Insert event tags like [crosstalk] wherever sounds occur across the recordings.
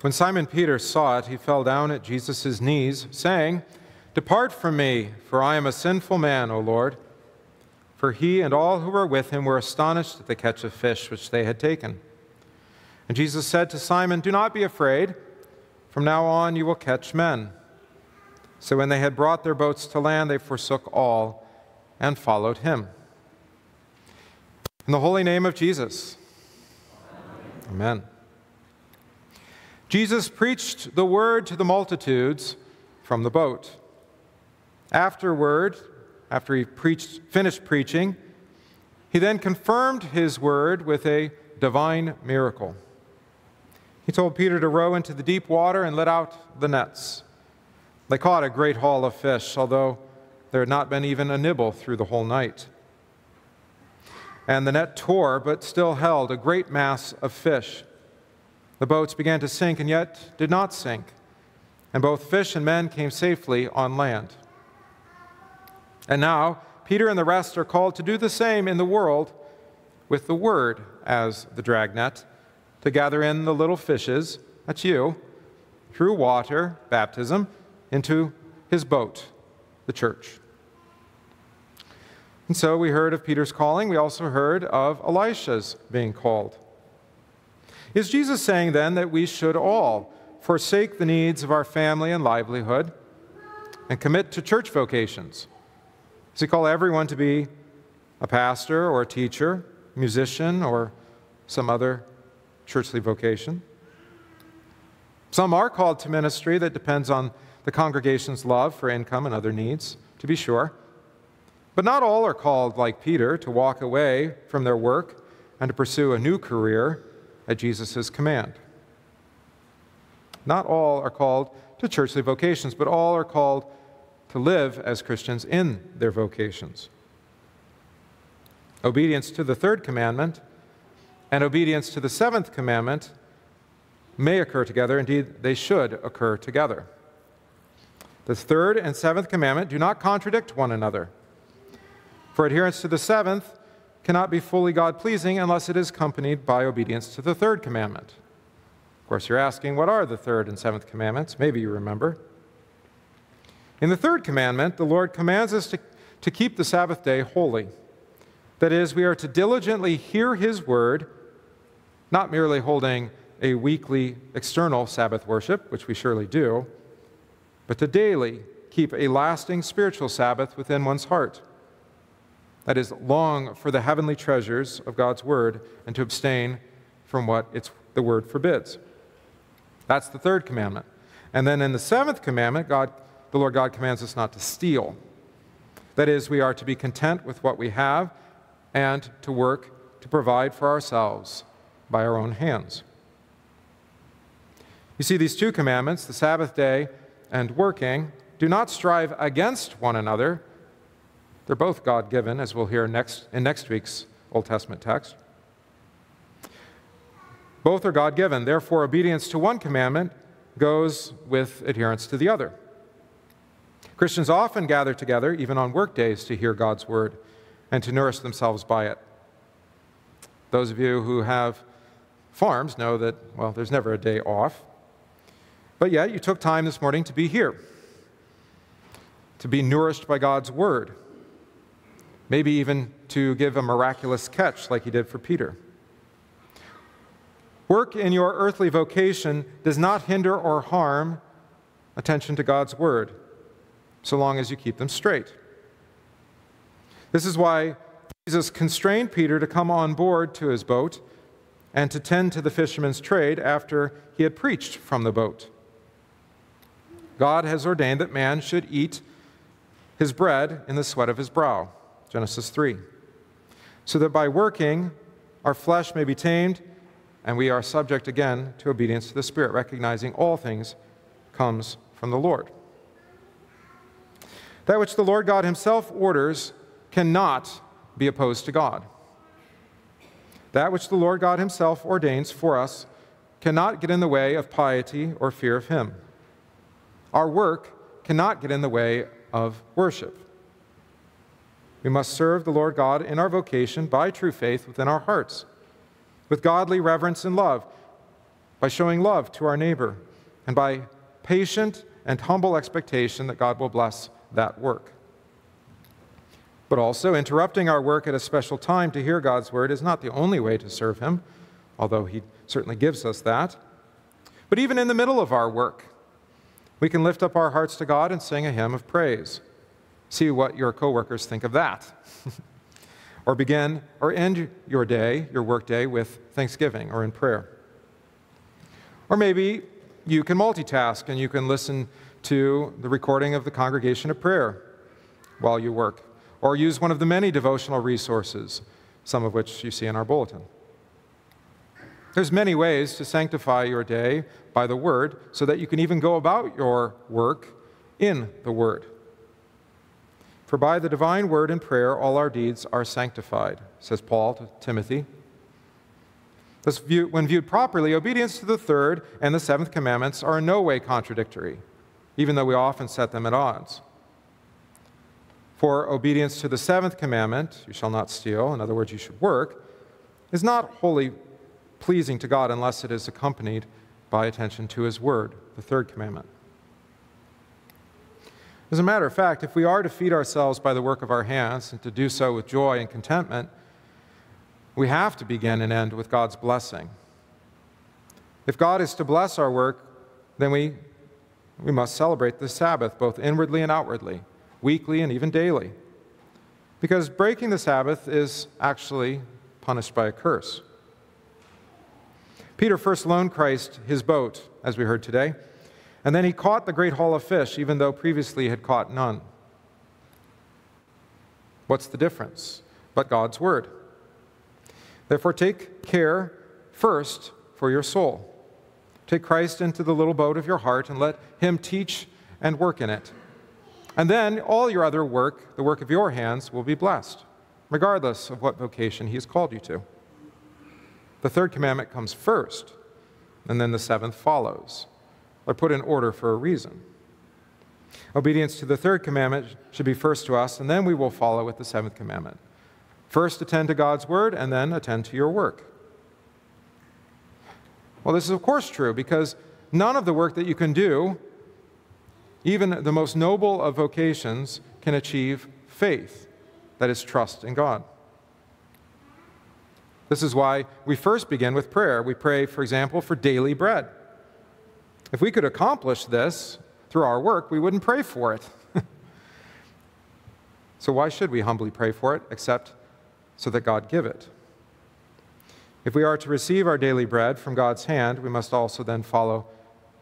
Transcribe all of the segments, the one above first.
When Simon Peter saw it, he fell down at Jesus' knees, saying, Depart from me, for I am a sinful man, O Lord. For he and all who were with him were astonished at the catch of fish which they had taken. And Jesus said to Simon, Do not be afraid. From now on you will catch men. So when they had brought their boats to land, they forsook all and followed him. In the holy name of Jesus. Amen. Jesus preached the word to the multitudes from the boat. Afterward, after he preached, finished preaching, he then confirmed his word with a divine miracle. He told Peter to row into the deep water and let out the nets. They caught a great haul of fish, although there had not been even a nibble through the whole night. And the net tore, but still held a great mass of fish. The boats began to sink and yet did not sink, and both fish and men came safely on land. And now, Peter and the rest are called to do the same in the world with the Word as the dragnet, to gather in the little fishes, that's you, through water, baptism, into his boat, the church. And so we heard of Peter's calling. We also heard of Elisha's being called. Is Jesus saying then that we should all forsake the needs of our family and livelihood and commit to church vocations? Does he call everyone to be a pastor or a teacher, musician, or some other churchly vocation? Some are called to ministry that depends on the congregation's love for income and other needs, to be sure. But not all are called, like Peter, to walk away from their work and to pursue a new career at Jesus' command. Not all are called to churchly vocations, but all are called to live as Christians in their vocations. Obedience to the third commandment and obedience to the seventh commandment may occur together. Indeed, they should occur together. The third and seventh commandment do not contradict one another. For adherence to the seventh cannot be fully God pleasing unless it is accompanied by obedience to the third commandment. Of course, you're asking, what are the third and seventh commandments? Maybe you remember. In the third commandment, the Lord commands us to, to keep the Sabbath day holy. That is, we are to diligently hear His word, not merely holding a weekly external Sabbath worship, which we surely do, but to daily keep a lasting spiritual Sabbath within one's heart that is, long for the heavenly treasures of God's Word and to abstain from what it's, the Word forbids. That's the third commandment. And then in the seventh commandment, God, the Lord God commands us not to steal. That is, we are to be content with what we have and to work to provide for ourselves by our own hands. You see, these two commandments, the Sabbath day and working, do not strive against one another, they're both God given, as we'll hear next, in next week's Old Testament text. Both are God given. Therefore, obedience to one commandment goes with adherence to the other. Christians often gather together, even on work days, to hear God's word and to nourish themselves by it. Those of you who have farms know that, well, there's never a day off. But yet, you took time this morning to be here, to be nourished by God's word maybe even to give a miraculous catch like he did for Peter. Work in your earthly vocation does not hinder or harm attention to God's word, so long as you keep them straight. This is why Jesus constrained Peter to come on board to his boat and to tend to the fisherman's trade after he had preached from the boat. God has ordained that man should eat his bread in the sweat of his brow. Genesis 3. So that by working, our flesh may be tamed, and we are subject again to obedience to the Spirit, recognizing all things comes from the Lord. That which the Lord God Himself orders cannot be opposed to God. That which the Lord God Himself ordains for us cannot get in the way of piety or fear of Him. Our work cannot get in the way of worship. We must serve the Lord God in our vocation by true faith within our hearts, with godly reverence and love, by showing love to our neighbor, and by patient and humble expectation that God will bless that work. But also, interrupting our work at a special time to hear God's word is not the only way to serve Him, although He certainly gives us that. But even in the middle of our work, we can lift up our hearts to God and sing a hymn of praise. See what your coworkers think of that. [laughs] or begin or end your day, your workday, with thanksgiving or in prayer. Or maybe you can multitask and you can listen to the recording of the congregation of prayer while you work, or use one of the many devotional resources, some of which you see in our bulletin. There's many ways to sanctify your day by the word so that you can even go about your work in the word. For by the divine word and prayer, all our deeds are sanctified, says Paul to Timothy. This view, when viewed properly, obedience to the third and the seventh commandments are in no way contradictory, even though we often set them at odds. For obedience to the seventh commandment, you shall not steal, in other words, you should work, is not wholly pleasing to God unless it is accompanied by attention to His word, the third commandment. As a matter of fact, if we are to feed ourselves by the work of our hands and to do so with joy and contentment, we have to begin and end with God's blessing. If God is to bless our work, then we, we must celebrate the Sabbath both inwardly and outwardly, weekly and even daily. Because breaking the Sabbath is actually punished by a curse. Peter first loaned Christ his boat, as we heard today. And then he caught the great haul of fish, even though previously he had caught none. What's the difference? But God's word. Therefore, take care first for your soul. Take Christ into the little boat of your heart and let him teach and work in it. And then all your other work, the work of your hands, will be blessed, regardless of what vocation he has called you to. The third commandment comes first, and then the seventh follows are put in order for a reason. Obedience to the third commandment should be first to us, and then we will follow with the seventh commandment. First, attend to God's word, and then attend to your work. Well, this is, of course, true because none of the work that you can do, even the most noble of vocations, can achieve faith that is trust in God. This is why we first begin with prayer. We pray, for example, for daily bread. If we could accomplish this through our work, we wouldn't pray for it. [laughs] so, why should we humbly pray for it except so that God give it? If we are to receive our daily bread from God's hand, we must also then follow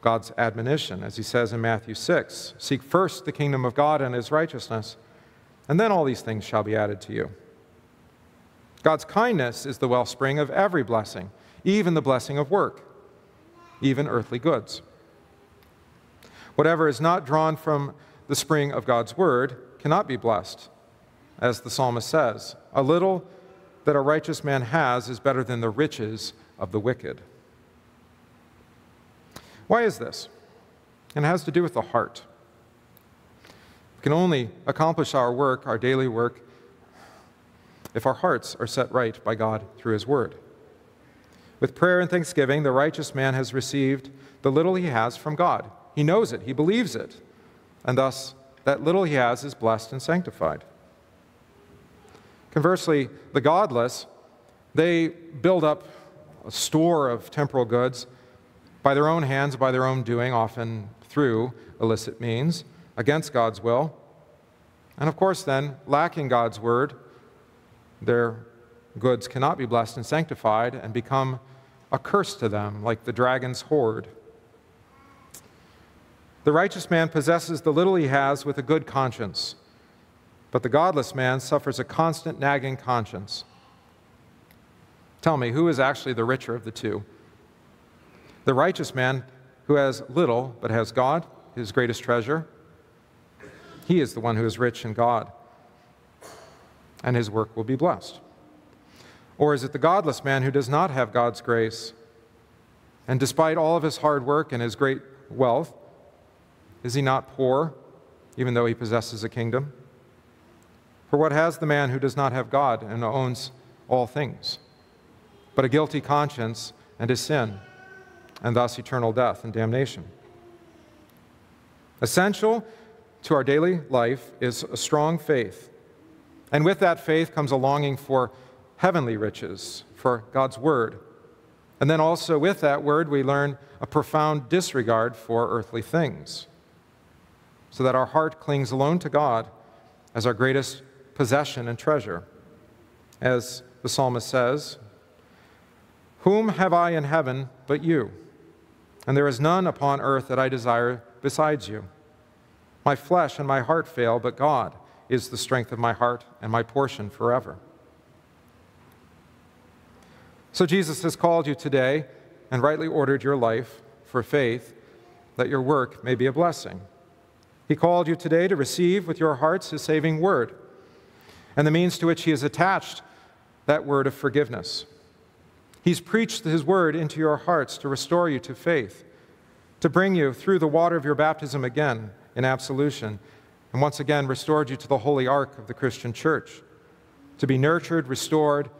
God's admonition, as he says in Matthew 6 Seek first the kingdom of God and his righteousness, and then all these things shall be added to you. God's kindness is the wellspring of every blessing, even the blessing of work, even earthly goods. Whatever is not drawn from the spring of God's word cannot be blessed. As the psalmist says, a little that a righteous man has is better than the riches of the wicked. Why is this? And it has to do with the heart. We can only accomplish our work, our daily work, if our hearts are set right by God through His Word. With prayer and thanksgiving, the righteous man has received the little he has from God. He knows it, he believes it, and thus that little he has is blessed and sanctified. Conversely, the godless, they build up a store of temporal goods by their own hands, by their own doing, often through illicit means, against God's will. And of course, then, lacking God's word, their goods cannot be blessed and sanctified and become a curse to them, like the dragon's hoard. The righteous man possesses the little he has with a good conscience, but the godless man suffers a constant nagging conscience. Tell me, who is actually the richer of the two? The righteous man who has little but has God, his greatest treasure, he is the one who is rich in God, and his work will be blessed. Or is it the godless man who does not have God's grace, and despite all of his hard work and his great wealth, is he not poor, even though he possesses a kingdom? For what has the man who does not have God and owns all things, but a guilty conscience and his sin? and thus eternal death and damnation. Essential to our daily life is a strong faith. And with that faith comes a longing for heavenly riches, for God's Word. And then also with that Word, we learn a profound disregard for earthly things, so that our heart clings alone to God as our greatest possession and treasure. As the psalmist says, Whom have I in heaven but you? And there is none upon earth that I desire besides you. My flesh and my heart fail, but God is the strength of my heart and my portion forever. So Jesus has called you today and rightly ordered your life for faith that your work may be a blessing. He called you today to receive with your hearts his saving word and the means to which he has attached that word of forgiveness. He's preached his word into your hearts to restore you to faith, to bring you through the water of your baptism again in absolution, and once again restored you to the holy ark of the Christian church, to be nurtured, restored,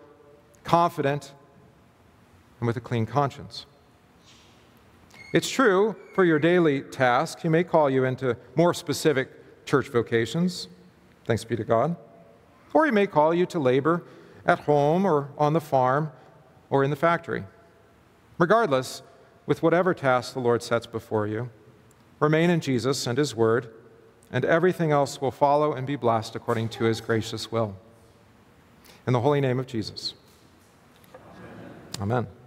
confident, and with a clean conscience. It's true, for your daily task, he may call you into more specific church vocations, thanks be to God, or he may call you to labor at home or on the farm or in the factory. Regardless, with whatever task the Lord sets before you, remain in Jesus and his word, and everything else will follow and be blessed according to his gracious will. In the holy name of Jesus. Amen. Amen.